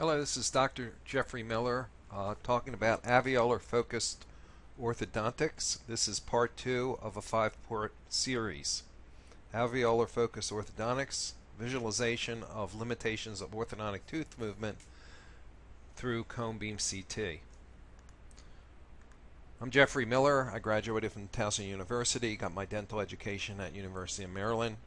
Hello, this is Dr. Jeffrey Miller uh, talking about alveolar focused orthodontics. This is part two of a five part series. Alveolar focused orthodontics, visualization of limitations of orthodontic tooth movement through cone beam CT. I'm Jeffrey Miller. I graduated from Towson University, got my dental education at University of Maryland,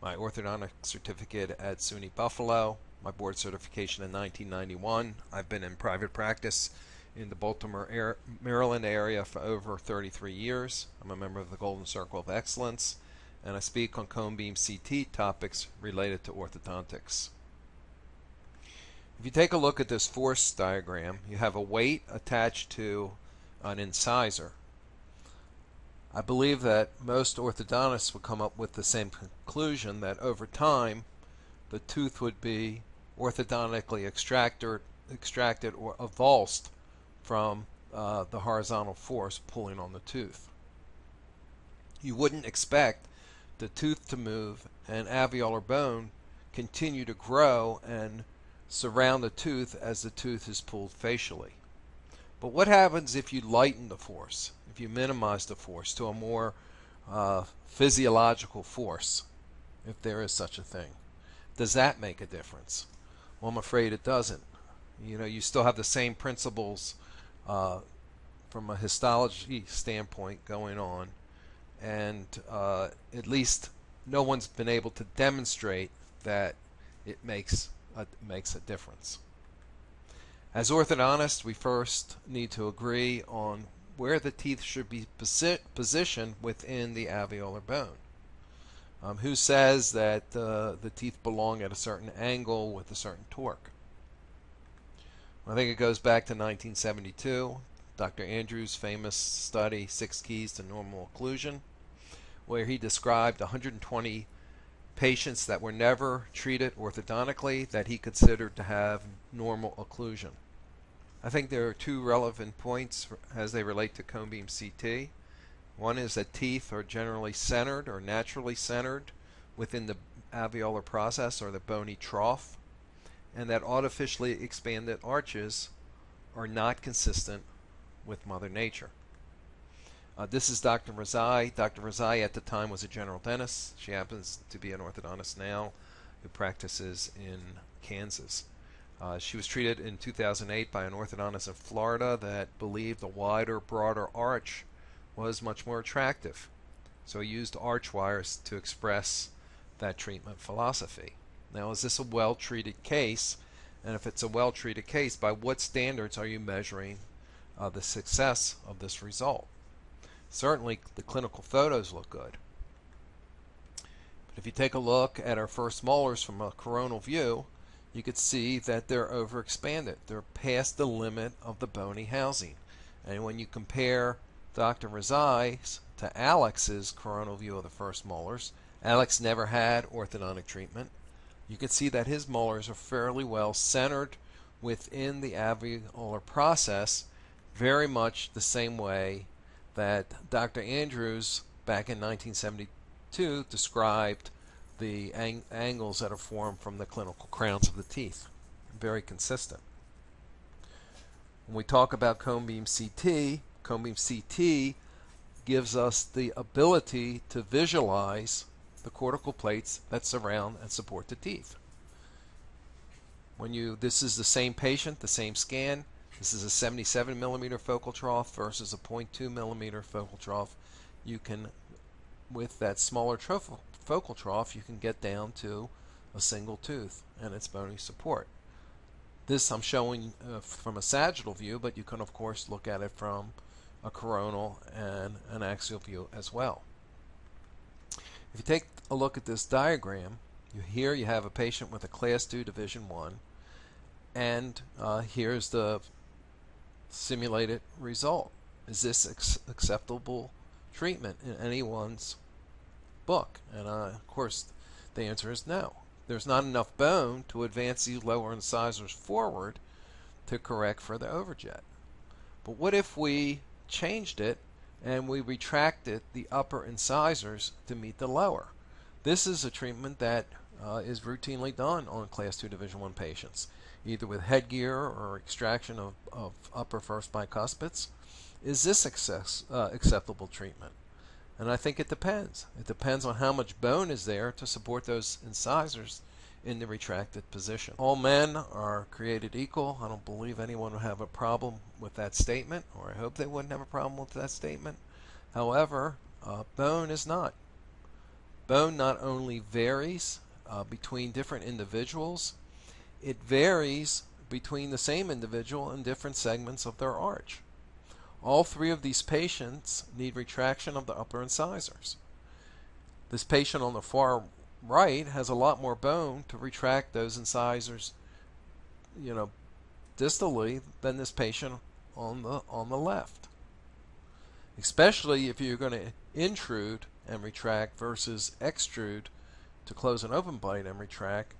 my orthodontic certificate at SUNY Buffalo, my board certification in 1991. I've been in private practice in the Baltimore, Maryland area for over 33 years. I'm a member of the Golden Circle of Excellence, and I speak on cone beam CT topics related to orthodontics. If you take a look at this force diagram, you have a weight attached to an incisor. I believe that most orthodontists would come up with the same conclusion that over time the tooth would be orthodontically extracted, extracted or avulsed from uh, the horizontal force pulling on the tooth. You wouldn't expect the tooth to move and alveolar bone continue to grow and surround the tooth as the tooth is pulled facially. But what happens if you lighten the force, if you minimize the force to a more uh, physiological force, if there is such a thing? Does that make a difference? Well, I'm afraid it doesn't. You know, you still have the same principles uh, from a histology standpoint going on, and uh, at least no one's been able to demonstrate that it makes a, makes a difference. As orthodontists, we first need to agree on where the teeth should be posi positioned within the alveolar bone. Um, who says that uh, the teeth belong at a certain angle with a certain torque? I think it goes back to 1972, Dr. Andrews' famous study, Six Keys to Normal Occlusion, where he described 120 patients that were never treated orthodontically that he considered to have normal occlusion. I think there are two relevant points as they relate to cone beam CT. One is that teeth are generally centered or naturally centered within the alveolar process or the bony trough, and that artificially expanded arches are not consistent with Mother Nature. Uh, this is Dr. Razai. Dr. Razai at the time was a general dentist. She happens to be an orthodontist now who practices in Kansas. Uh, she was treated in 2008 by an orthodontist in Florida that believed a wider, broader arch was much more attractive. So he used arch wires to express that treatment philosophy. Now, is this a well treated case? And if it's a well treated case, by what standards are you measuring uh, the success of this result? Certainly, the clinical photos look good. But if you take a look at our first molars from a coronal view, you could see that they're overexpanded. They're past the limit of the bony housing. And when you compare Dr. Razai's to Alex's coronal view of the first molars. Alex never had orthodontic treatment. You can see that his molars are fairly well centered within the alveolar process, very much the same way that Dr. Andrews back in 1972 described the ang angles that are formed from the clinical crowns of the teeth. Very consistent. When we talk about cone beam CT, cone beam CT gives us the ability to visualize the cortical plates that surround and support the teeth. When you this is the same patient, the same scan. This is a 77 millimeter focal trough versus a 0.2 millimeter focal trough. You can, with that smaller focal trough, you can get down to a single tooth and its bony support. This I'm showing uh, from a sagittal view, but you can of course look at it from a coronal, and an axial view as well. If you take a look at this diagram, you, here you have a patient with a Class 2 Division 1, and uh, here's the simulated result. Is this acceptable treatment in anyone's book? And uh, of course, the answer is no. There's not enough bone to advance these lower incisors forward to correct for the overjet. But what if we changed it and we retracted the upper incisors to meet the lower. This is a treatment that uh, is routinely done on class 2 division 1 patients. either with headgear or extraction of, of upper first bicuspids. Is this access, uh, acceptable treatment? And I think it depends. It depends on how much bone is there to support those incisors in the retracted position. All men are created equal. I don't believe anyone would have a problem with that statement, or I hope they wouldn't have a problem with that statement. However, uh, bone is not. Bone not only varies uh, between different individuals, it varies between the same individual in different segments of their arch. All three of these patients need retraction of the upper incisors. This patient on the far right has a lot more bone to retract those incisors, you know, distally than this patient on the on the left. Especially if you're going to intrude and retract versus extrude to close an open bite and retract,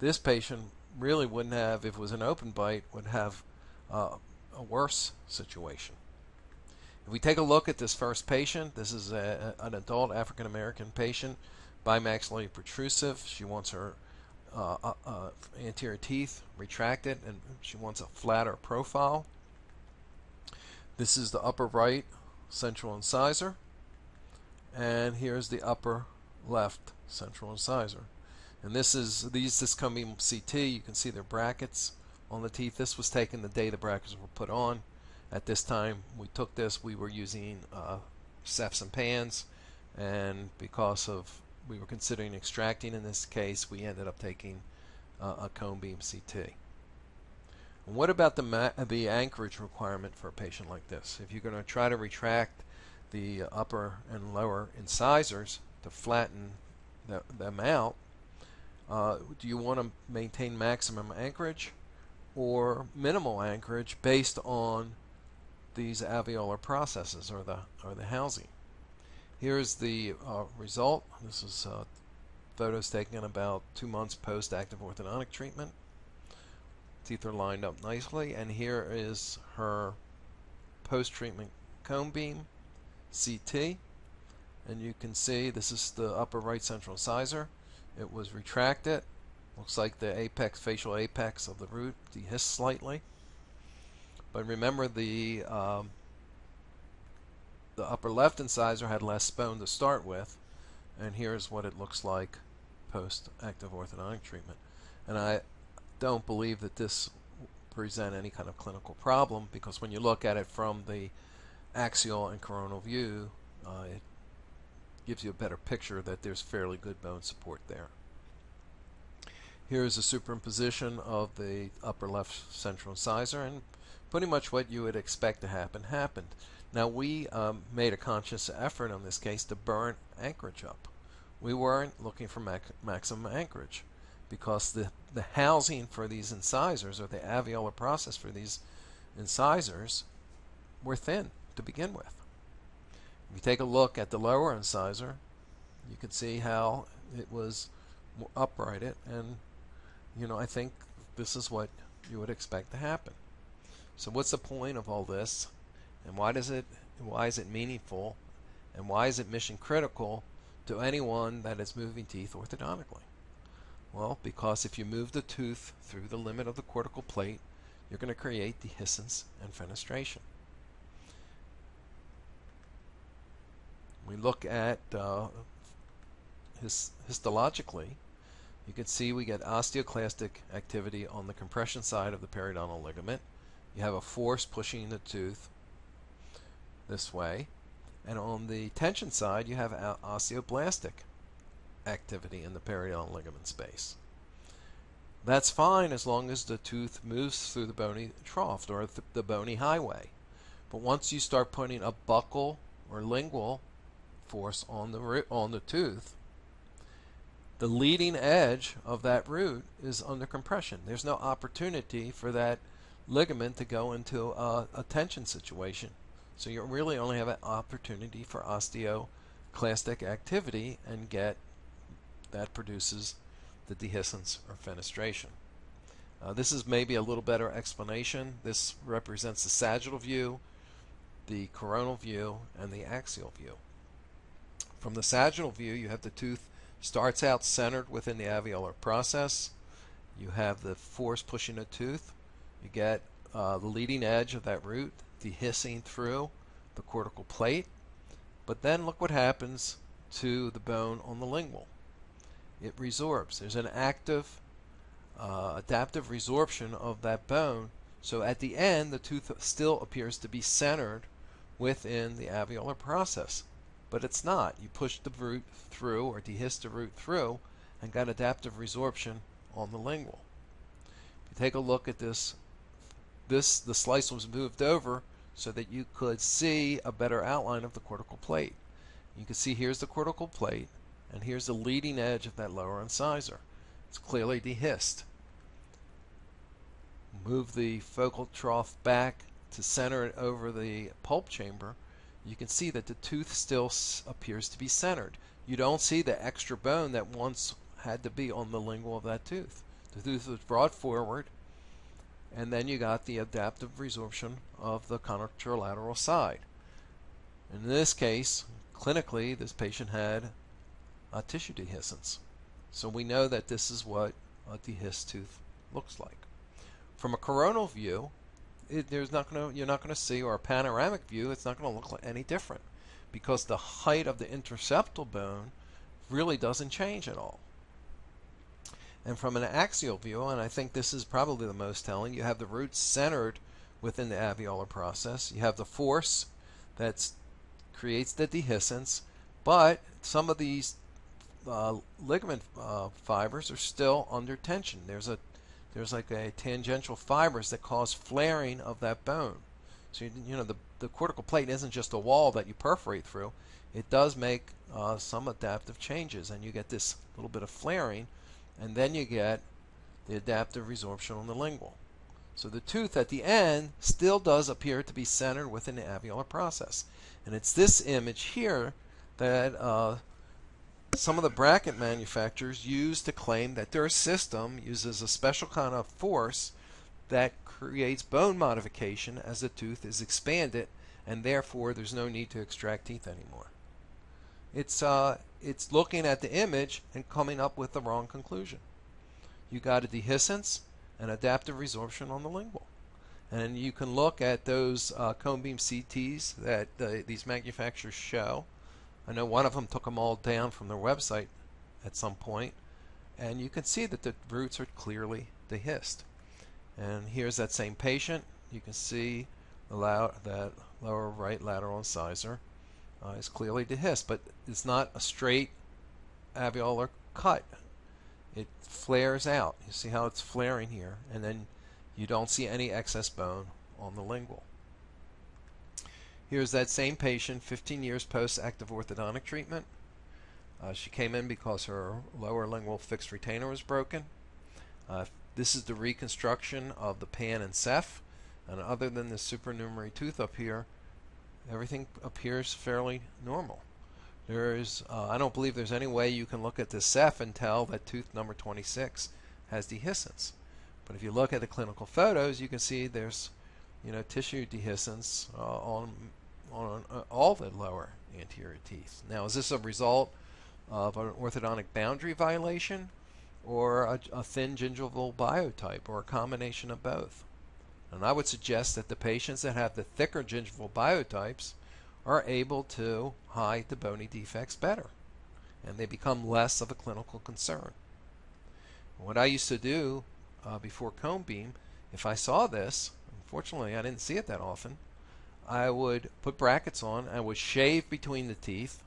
this patient really wouldn't have, if it was an open bite, would have uh, a worse situation. If we take a look at this first patient, this is a, an adult African American patient, bimaxillary protrusive. She wants her uh, uh, uh, anterior teeth retracted and she wants a flatter profile. This is the upper right central incisor and here's the upper left central incisor. And this is these this cone beam CT. You can see their brackets on the teeth. This was taken the day the brackets were put on. At this time we took this, we were using uh, and pans, and because of we were considering extracting in this case, we ended up taking uh, a cone beam CT. And what about the the anchorage requirement for a patient like this? If you're going to try to retract the upper and lower incisors to flatten the, them out, uh, do you want to maintain maximum anchorage or minimal anchorage based on these alveolar processes or the or the housing? Here's the uh, result. This is uh, photos taken about two months post active orthodontic treatment. Teeth are lined up nicely, and here is her post treatment cone beam CT. And you can see this is the upper right central incisor. It was retracted. Looks like the apex, facial apex of the root dehisced slightly. But remember the um, the upper left incisor had less bone to start with, and here's what it looks like post active orthodontic treatment. And I don't believe that this present any kind of clinical problem because when you look at it from the axial and coronal view, uh, it gives you a better picture that there's fairly good bone support there. Here's a superimposition of the upper left central incisor and pretty much what you would expect to happen happened. Now we um, made a conscious effort in this case to burn anchorage up. We weren't looking for mac maximum anchorage because the, the housing for these incisors or the alveolar process for these incisors were thin to begin with. If you take a look at the lower incisor, you can see how it was uprighted and you know I think this is what you would expect to happen. So what's the point of all this? And why does it why is it meaningful and why is it mission critical to anyone that is moving teeth orthodontically? Well, because if you move the tooth through the limit of the cortical plate, you're going to create dehiscence and fenestration. We look at uh, his, histologically, you can see we get osteoclastic activity on the compression side of the periodontal ligament. You have a force pushing the tooth this way. And on the tension side, you have osteoblastic activity in the periodontal ligament space. That's fine as long as the tooth moves through the bony trough or the bony highway. But once you start putting a buccal or lingual force on the on the tooth, the leading edge of that root is under compression. There's no opportunity for that ligament to go into a, a tension situation so you really only have an opportunity for osteoclastic activity and get that produces the dehiscence or fenestration. Uh, this is maybe a little better explanation. This represents the sagittal view, the coronal view, and the axial view. From the sagittal view, you have the tooth starts out centered within the alveolar process, you have the force pushing the tooth. You get uh, the leading edge of that root dehiscing through the cortical plate. But then look what happens to the bone on the lingual. It resorbs. There's an active uh, adaptive resorption of that bone. So at the end, the tooth still appears to be centered within the alveolar process. But it's not. You push the root through or dehisce the root through and got adaptive resorption on the lingual. If you take a look at this, this the slice was moved over so that you could see a better outline of the cortical plate. You can see here's the cortical plate and here's the leading edge of that lower incisor. It's clearly dehisced. Move the focal trough back to center it over the pulp chamber. You can see that the tooth still appears to be centered. You don't see the extra bone that once had to be on the lingual of that tooth. The tooth was brought forward, and then you got the adaptive resorption of the contralateral side. In this case, clinically, this patient had a tissue dehiscence. So we know that this is what a dehisced tooth looks like. From a coronal view, it, there's not going to you're not going to see, or a panoramic view, it's not going to look like any different, because the height of the interseptal bone really doesn't change at all. And from an axial view, and I think this is probably the most telling, you have the roots centered within the alveolar process. You have the force that creates the dehiscence, but some of these uh, ligament uh, fibers are still under tension. There's a there's like a tangential fibers that cause flaring of that bone. So you, you know the the cortical plate isn't just a wall that you perforate through. It does make uh, some adaptive changes, and you get this little bit of flaring, and then you get the adaptive resorption on the lingual. So the tooth at the end still does appear to be centered within the alveolar process. And it's this image here that uh, some of the bracket manufacturers use to claim that their system uses a special kind of force that creates bone modification as the tooth is expanded and therefore there's no need to extract teeth anymore. It's uh, it's looking at the image and coming up with the wrong conclusion. You got a dehiscence and adaptive resorption on the lingual. And you can look at those uh, cone beam CTs that these manufacturers show I know one of them took them all down from their website at some point, and you can see that the roots are clearly dehisced. And here's that same patient. You can see the that lower right lateral incisor uh, is clearly dehisced, but it's not a straight alveolar cut. It flares out. You see how it's flaring here, and then you don't see any excess bone on the lingual. Here's that same patient 15 years post active orthodontic treatment. Uh, she came in because her lower lingual fixed retainer was broken. Uh, this is the reconstruction of the pan and ceph. And other than the supernumerary tooth up here, everything appears fairly normal. There is, uh, I don't believe there's any way you can look at the ceph and tell that tooth number 26 has dehiscence. But if you look at the clinical photos, you can see there's you know, tissue dehiscence uh, on on uh, all the lower anterior teeth. Now, is this a result of an orthodontic boundary violation or a, a thin gingival biotype or a combination of both? And I would suggest that the patients that have the thicker gingival biotypes are able to hide the bony defects better and they become less of a clinical concern. What I used to do uh, before cone beam, if I saw this, unfortunately I didn't see it that often. I would put brackets on, I would shave between the teeth,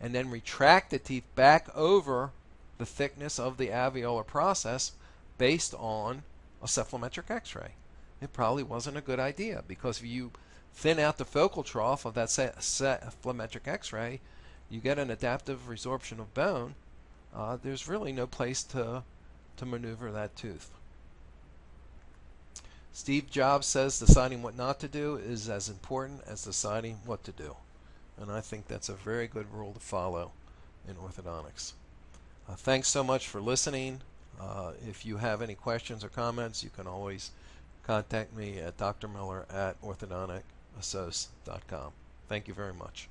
and then retract the teeth back over the thickness of the alveolar process based on a cephalometric x-ray. It probably wasn't a good idea because if you thin out the focal trough of that cephalometric x-ray, you get an adaptive resorption of bone. Uh, there's really no place to, to maneuver that tooth. Steve Jobs says deciding what not to do is as important as deciding what to do. And I think that's a very good rule to follow in orthodontics. Uh, thanks so much for listening. Uh, if you have any questions or comments, you can always contact me at drmiller at orthodonticassoc.com. Thank you very much.